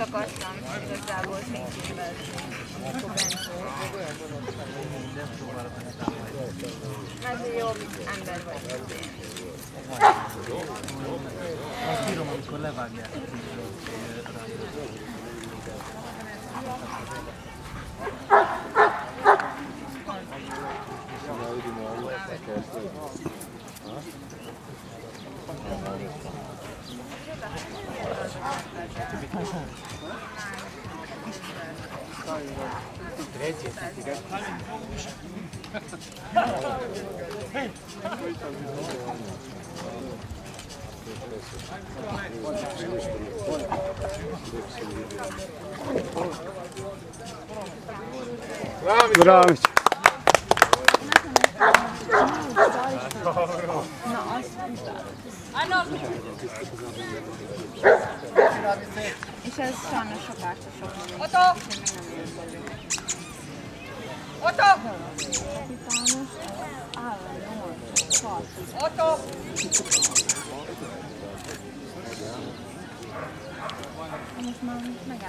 is akartam igazából volt. Mert jobb ember vagy. Azt bírom, amikor levágják Третий. Zdravím. Ano. És ez sajnos sokáig sok Otto! Otto! Otto! Most már megáll.